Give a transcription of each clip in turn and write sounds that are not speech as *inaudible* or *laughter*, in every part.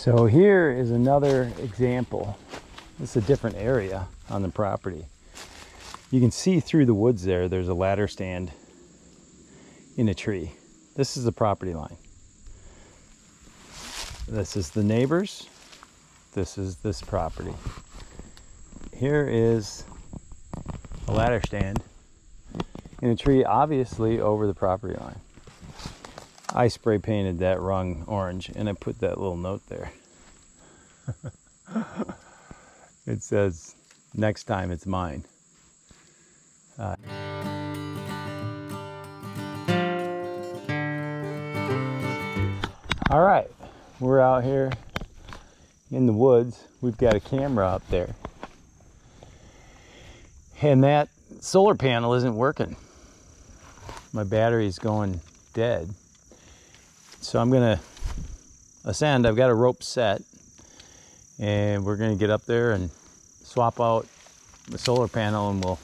So here is another example. This is a different area on the property. You can see through the woods there, there's a ladder stand in a tree. This is the property line. This is the neighbors. This is this property. Here is a ladder stand in a tree, obviously over the property line. I spray painted that rung orange and I put that little note there. *laughs* it says, next time it's mine. Uh, all right, we're out here in the woods. We've got a camera up there. And that solar panel isn't working. My battery's going dead. So I'm gonna ascend. I've got a rope set and we're gonna get up there and swap out the solar panel and we'll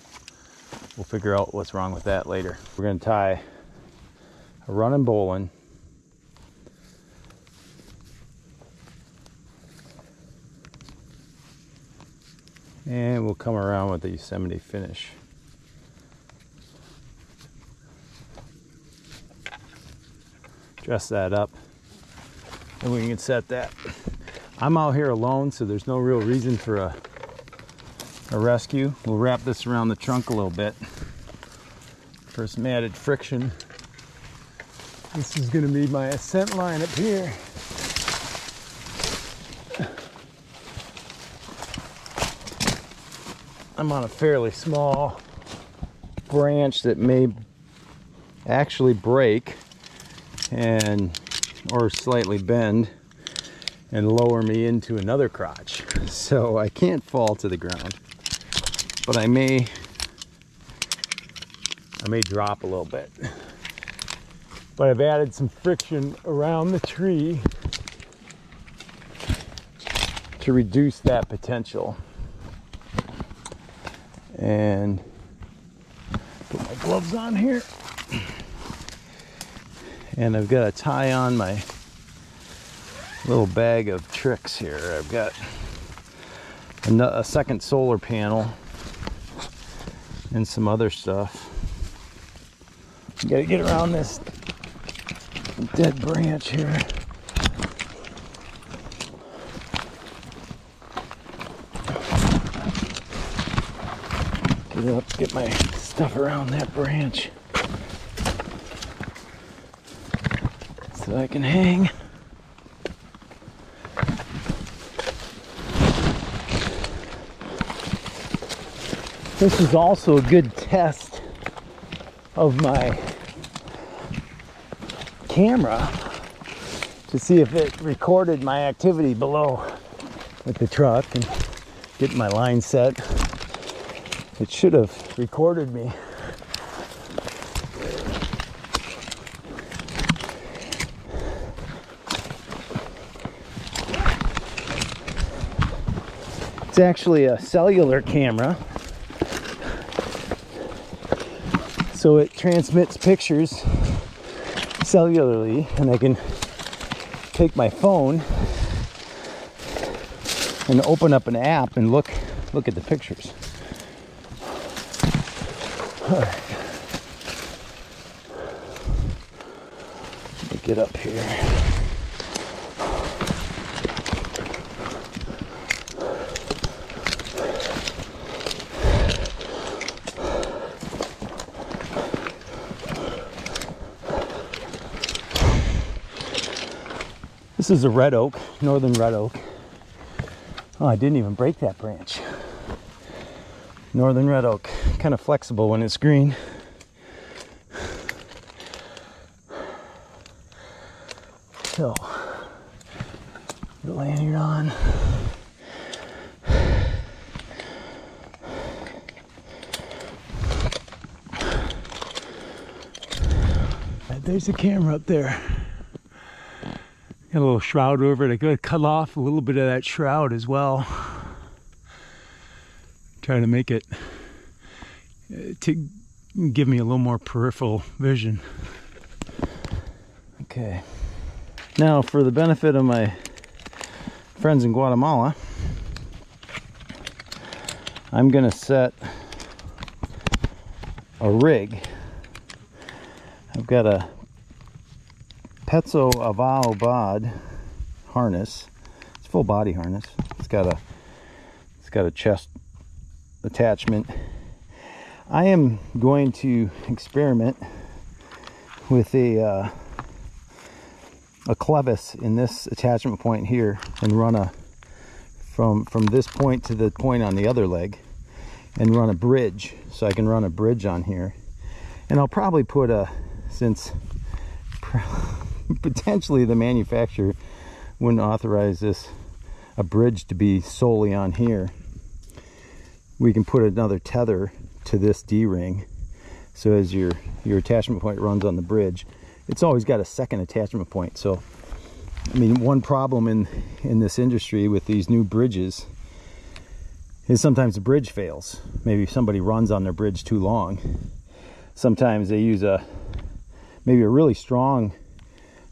we'll figure out what's wrong with that later. We're gonna tie a running bowline and we'll come around with the Yosemite finish. Dress that up and we can set that. I'm out here alone, so there's no real reason for a, a rescue. We'll wrap this around the trunk a little bit for some added friction. This is gonna be my ascent line up here. I'm on a fairly small branch that may actually break and or slightly bend and lower me into another crotch. *laughs* So I can't fall to the ground, but I may, I may drop a little bit. But I've added some friction around the tree to reduce that potential. And put my gloves on here *clears throat* and I've got to tie on my little bag of tricks here. I've got a, second solar panel and some other stuff. Got to get around this dead branch here. Get up, get my stuff around that branch. So I can hang. This is also a good test of my camera to see if it recorded my activity below with the truck and get my line set. It should have recorded me It's actually a cellular camera. So it transmits pictures cellularly and I can take my phone and open up an app and look look at the pictures. Right. Let me get up here. This is a red oak, northern red oak. Oh, I didn't even break that branch. Northern red oak, kind of flexible when it's green. So, the lanyard on. There's a camera up there. Got a little shroud over it. I gotta cut off a little bit of that shroud as well. *sighs* Try to make it uh, to give me a little more peripheral vision. Okay. Now for the benefit of my friends in Guatemala, I'm gonna set a rig. I've got a Petzl Avao Bod harness. It's full body harness. It's got a it's got a chest attachment. I am going to experiment with a uh, a clevis in this attachment point here and run a from from this point to the point on the other leg and run a bridge so I can run a bridge on here and I'll probably put a since *laughs* *laughs* potentially the manufacturer wouldn't authorize this a bridge to be solely on here. We can put another tether to this D-ring. So as your your attachment point runs on the bridge it's always got a second attachment point. So I mean one problem in in this industry with these new bridges is sometimes the bridge fails. Maybe somebody runs on their bridge too long sometimes they use a maybe a really strong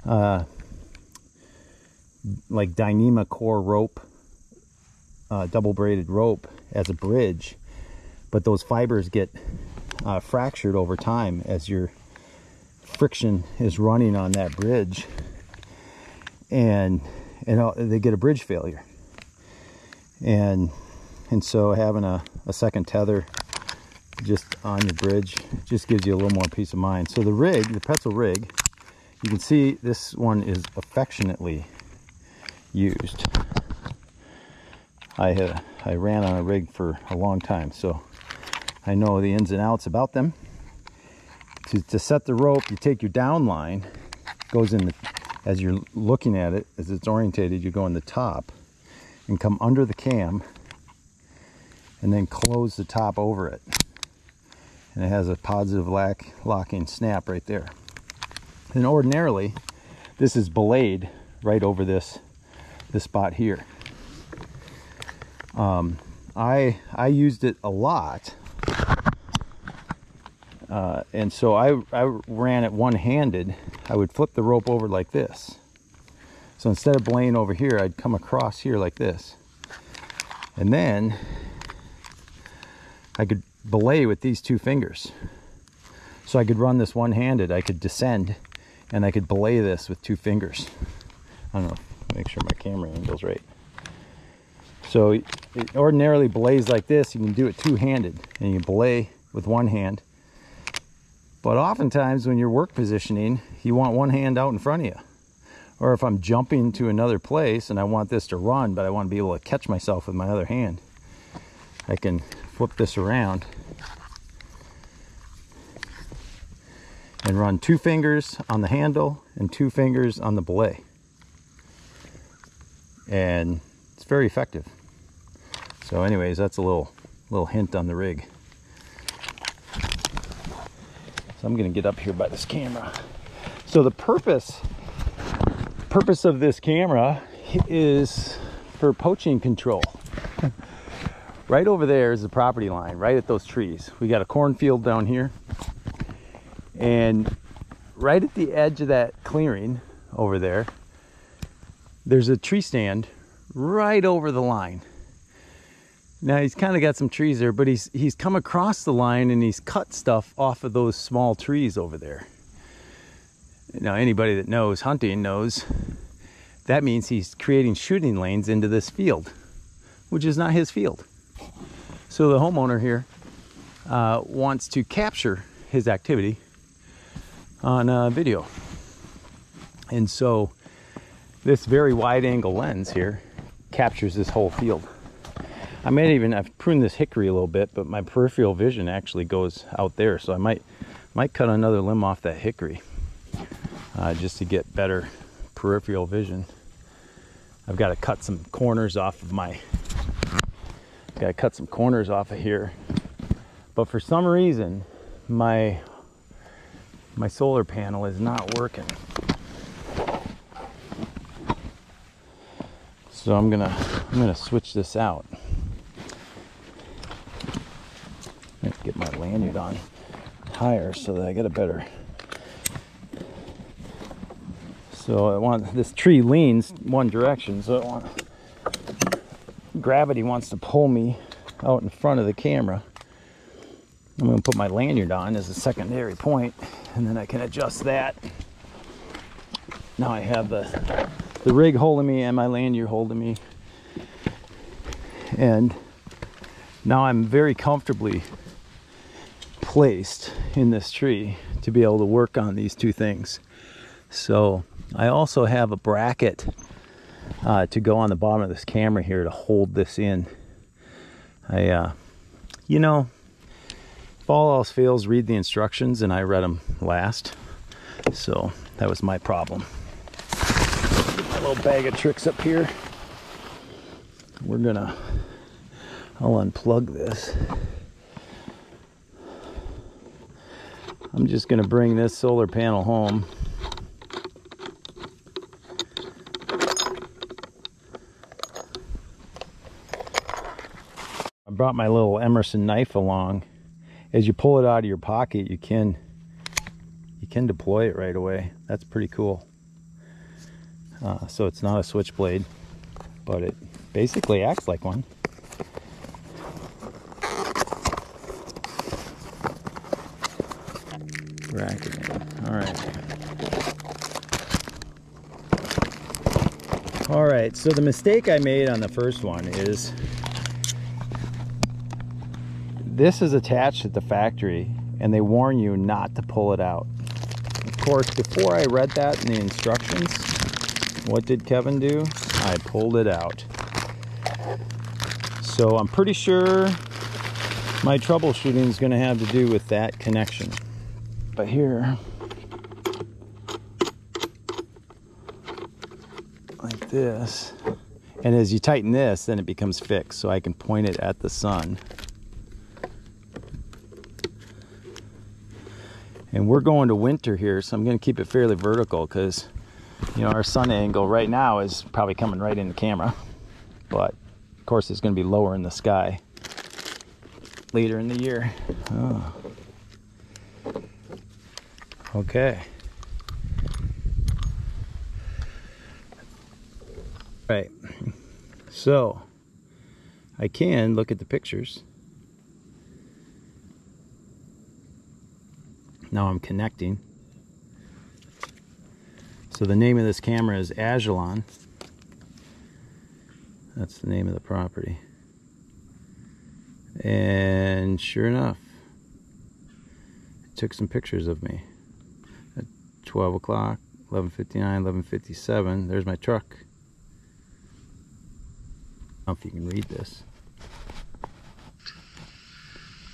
uh, like Dyneema core rope uh, double braided rope as a bridge but those fibers get uh, fractured over time as your friction is running on that bridge. And and they get a bridge failure. And and so having a, a second tether just on your bridge just gives you a little more peace of mind. So the rig the Petzl rig you can see this one is affectionately used I had I ran on a rig for a long time so I know the ins and outs about them to, to set the rope, you take your down line, goes in the, as you're looking at it, as it's orientated, you go in the top and come under the cam and then close the top over it. And it has a positive lock, locking snap right there. And ordinarily, this is belayed right over this, this spot here. Um, I, I used it a lot uh, and so I, I ran it one-handed. I would flip the rope over like this. So instead of belaying over here, I'd come across here like this. And then I could belay with these two fingers. So I could run this one-handed. I could descend and I could belay this with two fingers. I don't know, make sure my camera angle's right. So it ordinarily belays like this. You can do it two-handed and you belay with one hand but oftentimes when you're work positioning, you want one hand out in front of you. Or if I'm jumping to another place and I want this to run, but I want to be able to catch myself with my other hand, I can flip this around and run two fingers on the handle and two fingers on the belay. And it's very effective. So anyways, that's a little little hint on the rig. So I'm going to get up here by this camera. So the purpose purpose of this camera is for poaching control. *laughs* right over there is the property line, right at those trees. We got a cornfield down here. And right at the edge of that clearing over there, there's a tree stand right over the line. Now he's kind of got some trees there, but he's he's come across the line and he's cut stuff off of those small trees over there. Now anybody that knows hunting knows that means he's creating shooting lanes into this field, which is not his field. So the homeowner here uh, wants to capture his activity on uh, video. And so this very wide angle lens here captures this whole field. I might even, I've pruned this hickory a little bit, but my peripheral vision actually goes out there. So I might, might cut another limb off that hickory uh, just to get better peripheral vision. I've got to cut some corners off of my, got to cut some corners off of here. But for some reason, my, my solar panel is not working. So I'm gonna, I'm gonna switch this out. get my lanyard on higher so that I get a better. So I want this tree leans one direction, so I want gravity wants to pull me out in front of the camera. I'm to put my lanyard on as a secondary point, and then I can adjust that. Now I have the, the rig holding me and my lanyard holding me. And now I'm very comfortably placed in this tree to be able to work on these two things. So I also have a bracket uh, to go on the bottom of this camera here to hold this in. I, uh, you know, if all else fails, read the instructions, and I read them last. So that was my problem. A little bag of tricks up here. We're gonna, I'll unplug this. I'm just gonna bring this solar panel home. I brought my little Emerson knife along. As you pull it out of your pocket, you can you can deploy it right away. That's pretty cool. Uh, so it's not a switchblade, but it basically acts like one. Rack it. All right. All right, so the mistake I made on the first one is this is attached at the factory and they warn you not to pull it out. Of course, before I read that in the instructions, what did Kevin do? I pulled it out. So I'm pretty sure my troubleshooting is going to have to do with that connection. But here, like this, and as you tighten this, then it becomes fixed. So I can point it at the sun. And we're going to winter here, so I'm going to keep it fairly vertical because, you know, our sun angle right now is probably coming right in the camera. But, of course, it's going to be lower in the sky later in the year. Oh. Okay. Right. So, I can look at the pictures. Now I'm connecting. So the name of this camera is Agilon. That's the name of the property. And sure enough, it took some pictures of me. At 12 o'clock, 11.59, 11.57, there's my truck. I don't know if you can read this.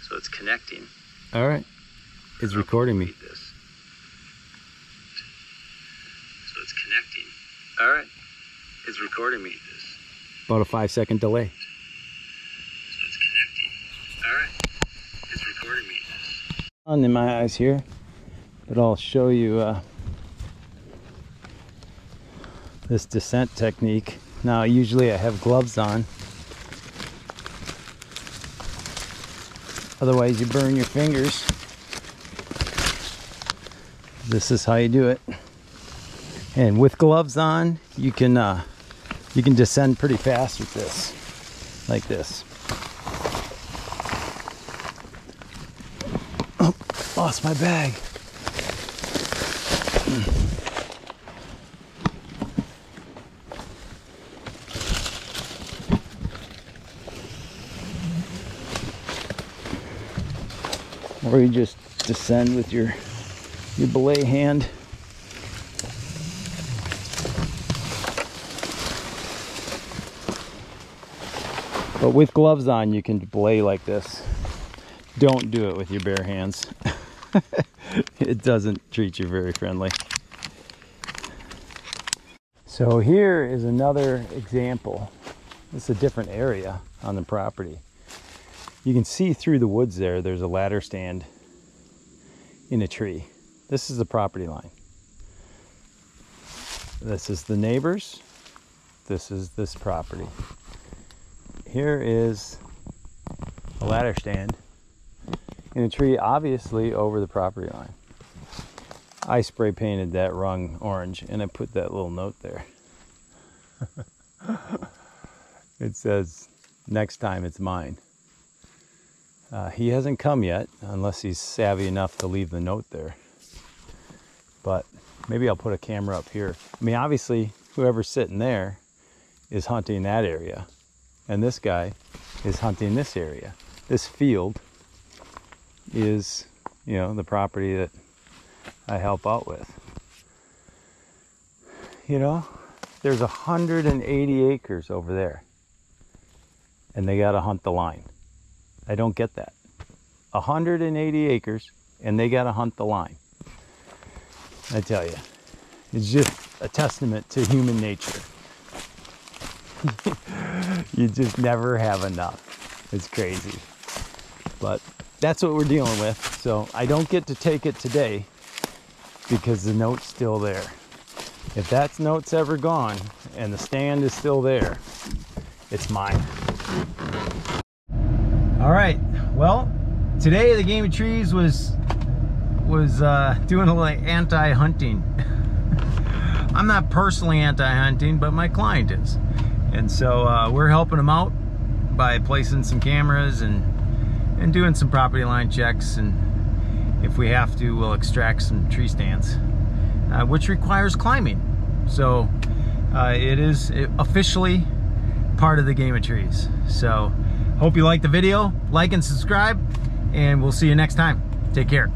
So it's connecting. All right. It's recording me. This. So it's connecting. All right. It's recording me. This. About a five second delay. So it's connecting. All right. It's recording me. On in my eyes here, but I'll show you uh, this descent technique. Now, usually I have gloves on. Otherwise, you burn your fingers this is how you do it. And with gloves on you can uh, you can descend pretty fast with this like this. Oh, lost my bag. Or you just descend with your your belay hand. But with gloves on, you can belay like this. Don't do it with your bare hands. *laughs* it doesn't treat you very friendly. So here is another example. This is a different area on the property. You can see through the woods there, there's a ladder stand in a tree. This is the property line. This is the neighbors. This is this property. Here is a ladder stand in a tree, obviously over the property line. I spray painted that rung orange and I put that little note there. *laughs* it says next time it's mine. Uh, he hasn't come yet, unless he's savvy enough to leave the note there. But maybe I'll put a camera up here. I mean, obviously, whoever's sitting there is hunting that area, and this guy is hunting this area. This field is, you know, the property that I help out with. You know, there's 180 acres over there, and they got to hunt the line. I don't get that. 180 acres, and they got to hunt the line. I tell you, it's just a testament to human nature. *laughs* you just never have enough. It's crazy. But that's what we're dealing with. So I don't get to take it today because the note's still there. If that note's ever gone and the stand is still there, it's mine. All right, well, today the Game of Trees was was uh, doing a little anti-hunting. *laughs* I'm not personally anti-hunting, but my client is. And so uh, we're helping him out by placing some cameras and and doing some property line checks and if we have to we'll extract some tree stands uh, which requires climbing so uh, it is officially part of the game of trees so hope you like the video like and subscribe and we'll see you next time take care